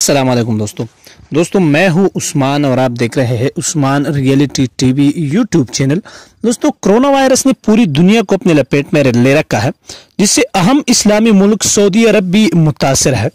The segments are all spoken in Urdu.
السلام علیکم دوستو۔ دوستو، میں ہوں عثمان اور آپ دیکھ رہے ہیں Usman reality T V YouTube channel. دوستو، کرونا وائرس نے پوری دنیا کو اپنے لپیٹ میں لے رکھا ہے، جس سے اہم اسلامی ملک سعودی عرب بھی متاثر ہے۔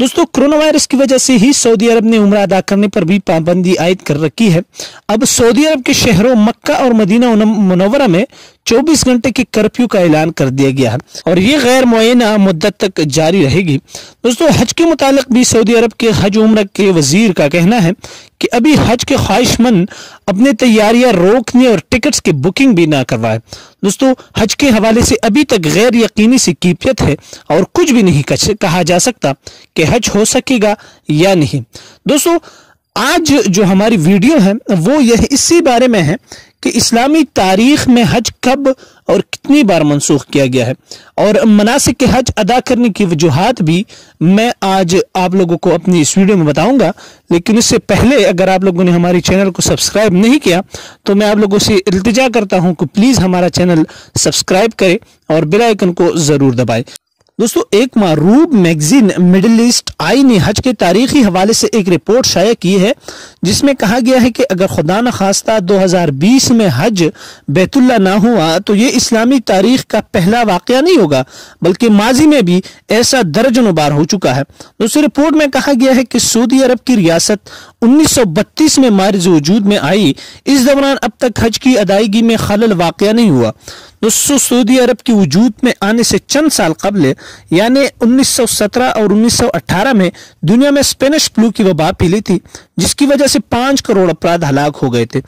دوستو، کرونا وائرس کی وجہ سے ہی سعودی عرب نے عمرہ ادا کرنے پر بھی پابندی عائد کر رکھی ہے۔ اب سعودی عرب کے شہروں مکہ اور مدینہ منورہ میں چوبیس گھنٹے کے کرفیو کا اعلان کر دیا گیا ہے اور یہ غیر معینہ مدت تک جاری رہے گی۔ دوستو، حج کے متعلق بھی سعودی عرب کے حج عمرہ کے وزیر کا کہنا ہے کہ ابھی حج کے خواہش مند اپنے تیاریاں روکنے اور ٹکٹس کی بکنگ بھی نہ کروائے۔ دوستو، حج کے حوالے سے ابھی تک غیر یقینی سی کیفیت ہے اور کچھ بھی نہیں کہا جا سکتا کہ حج ہو سکے گا یا نہیں۔ دوستو آج جو ہماری ویڈیو ہے، وہ یہ اسی بارے میں ہے کہ اسلامی تاریخ میں حج کب اور کتنی بار منسوخ کیا گیا ہے۔ اور مناسب کے حج ادا کرنے کی وجوہات بھی میں آج آپ لوگوں کو اپنی اس ویڈیو میں بتاؤں گا۔ لیکن اس سے پہلے اگر آپ لوگوں نے ہماری چینل کو سبسکرائب نہیں کیا، تو میں آپ لوگوں سے التجا کرتا ہوں کہ پلیز ہمارا چینل سبسکرائب کرے اور بل آئیکن کو ضرور دبائے دوستو، ایک معروب میگزین مڈل ایسٹ آئی نے حج کے تاریخی حوالے سے ایک رپورٹ شائع کی ہے، جس میں کہا گیا ہے کہ اگر خدا نخواستہ دو ہزار بیس میں حج بیت اللہ نہ ہوا، تو یہ اسلامی تاریخ کا پہلا واقعہ نہیں ہوگا، بلکہ ماضی میں بھی ایسا درجن بار ہو چکا ہے۔ دوسری رپورٹ میں کہا گیا ہے کہ سعودی عرب کی ریاست انیس سو بتیس میں مارز وجود میں آئی، اس دوران اب تک حج کی ادائیگی میں خلل واقعہ نہیں ہوا۔ سعودی عرب کی وجود میں آنے سے چند سال قبل یعنی انیس سو سترہ اور انیس سو اٹھارہ میں دنیا میں سپینش فلو کی وبا پھیلی تھی، جس کی وجہ سے پانچ کروڑ اپراد ہلاک ہو گئے تھے۔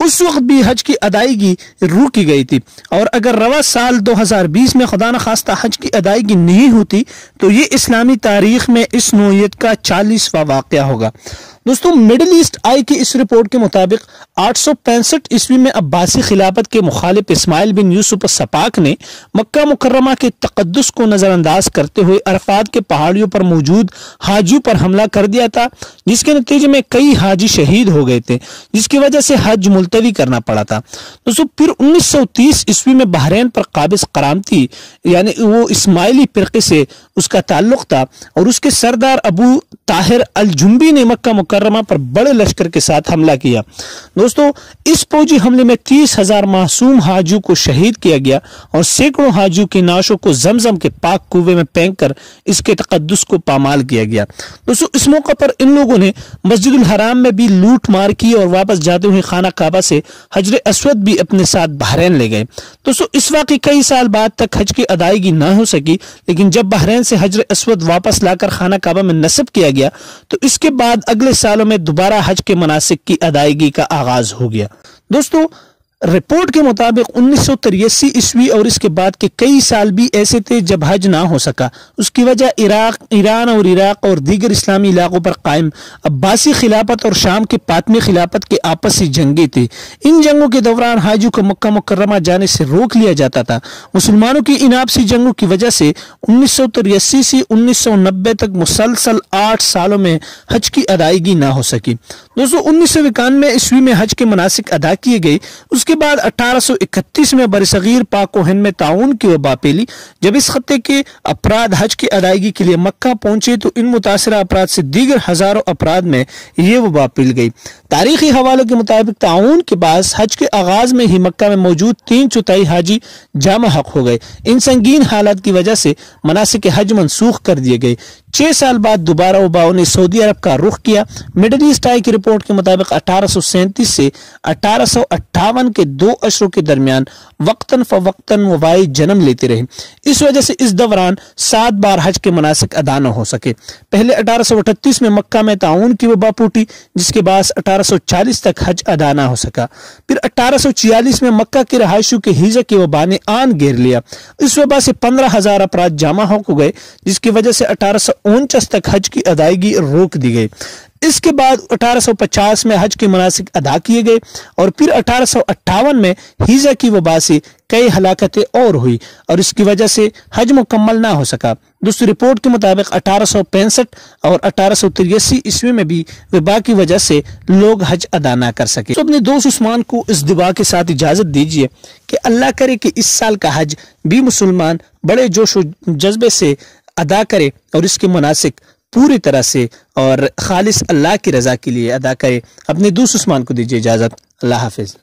اس وقت بھی حج کی ادائیگی روکی گئی تھی۔ اور اگر روا سال دو ہزار بیس میں خدا نخواستہ حج کی ادائیگی نہیں ہوتی، تو یہ اسلامی تاریخ میں اس نوعیت کا چالیسواں واقعہ ہوگا۔ دوستو مڈل ایسٹ آئی کی اس رپورٹ کے مطابق آٹھ سو پینسٹھ عیسوی میں عباسی خلافت کے مخالف اسماعیل بن یوسف سپاک نے مکہ مکرمہ کے تقدس کو نظر انداز کرتے ہوئے عرفات کے پہاڑیوں پر موجود حاجیوں پر حملہ کر دیا تھا، جس کے نتیجے میں کئی حاجی شہید ہو گئے تھے، جس کی وجہ سے حج ملتوی کرنا پڑا تھا۔ دوستو، پھر انیس سو تیس عیسوی میں بحرین پر قابض کرامتی یعنی وہ اسماعیلی فرقے سے اس کا تعلق تھا اور اس کے سردار ابو طاہر الجنبی نے مکہ مکرمہ پر بڑے لشکر کے ساتھ حملہ کیا۔ دوستو، اس فوجی حملے میں تیس ہزار معصوم حاجیوں کو شہید کیا گیا اور سینکڑوں حاجیوں کی ناشوں کو زمزم کے پاک کوے میں پھینک کر اس کے تقدس کو پامال کیا گیا۔ دوستو، اس موقع پر ان لوگوں نے مسجد الحرام میں بھی لوٹ مار کی اور واپس جاتے ہوئے خانہ کعبہ سے حجر اسود بھی اپنے ساتھ بحرین لے گئے۔ دوستو، اس واقعی کئی سال بعد تک حج کی ادائیگی نہ ہو سکی، لیکن جب بحرین سے حجر اسود واپس لا کر خانہ کعبہ میں نصب کیا گیا تو اس کے بعد اگلے سالوں میں دوبارہ حج کے مناسک کی ادائیگی کا آغاز ہو گیا۔ دوستو رپورٹ کے مطابق انیس سو تریسی عیسوی اور اس کے بعد کے کئی سال بھی ایسے تھے جب حج نہ ہو سکا۔ اس کی وجہ عراق، ایران اور عراق اور دیگر اسلامی علاقوں پر قائم عباسی خلافت اور شام کے پاتمی خلافت کے آپسی جنگیں تھے ان جنگوں کے دوران حاجوں کو مکہ مکرمہ جانے سے روک لیا جاتا تھا۔ مسلمانوں کی ان آپسی جنگوں کی وجہ سے انیس سو تریسی سے انیس سو نبے تک مسلسل آٹھ سالوں میں حج کی ادائیگی نہ ہو سکی۔ دوستو، انیس سو اکانوے عیسوی میں حج کے مناسک ادا کیے گئے۔ اس کے کے بعد اٹھارہ سو اکتیس میں برصغیر پاک و ہند میں تعاون کی وبا پیلی جب اس خطے کے اپراد حج کی ادائیگی کے لیے مکہ پہنچے تو ان متاثرہ اپراد سے دیگر ہزاروں اپراد میں یہ وبا پیل گئی۔ تاریخی حوالوں کے مطابق تعاون کے بعد حج کے آغاز میں ہی مکہ میں موجود تین چوتھائی حاجی جامع حق ہو گئے۔ ان سنگین حالات کی وجہ سے مناسک حج منسوخ کر دیے گئے۔ چھ سال بعد دوبارہ وباؤں نے سعودی عرب کا رخ کیا۔ مڈل ایسٹ آئی کی رپورٹ کے مطابق اٹھارہ سو سینتیس سے اٹھارہ سو اٹھاون کے دو اشروں کے درمیان وقتاً فوقتاً وبائی جنم لیتے رہے۔ اس وجہ سے اس دوران سات بار حج کے مناسک ادا نہ ہو سکے۔ پہلے اٹھارہ سو اٹھتیس میں مکہ میں تعاون کی وبا پوٹی، جس کے بعد اٹھارہ سو چالیس تک حج ادا نہ ہو سکا۔ پھر اٹھارہ سو چیالیس میں مکہ کے رہائشوں کے ہیزہ کی وبا نے آن گیر لیا۔ اس وبا سے پندرہ ہزار افراد جمع ہو گئے، جس کی وجہ سے اٹھارہ سو انچس تک حج کی ادائیگی روک دی گئی۔ اس کے بعد اٹھارہ سو پچاس میں حج کے مناسک ادا کیے گئے اور پھر اٹھارہ سو اٹھاون میں ہیزہ کی وبا سے کئی ہلاکتیں اور ہوئی اور اس کی وجہ سے حج مکمل نہ ہو سکا۔ دوسری رپورٹ کے مطابق اٹھارہ سو پینسٹھ اور اٹھارہ سو تریسی عیسوی میں بھی وبا کی وجہ سے لوگ حج ادا نہ کر سکے۔ تو اپنے دوست عثمان کو اس دعا کے ساتھ اجازت دیجیے کہ اللہ کرے کہ اس سال کا حج بھی مسلمان بڑے جوش و جذبے سے ادا کرے اور اس کے مناسق پوری طرح سے اور خالص اللہ کی رضا کے لیے ادا کرے۔ اپنے دوست عثمان کو دیجیے اجازت۔ اللہ حافظ۔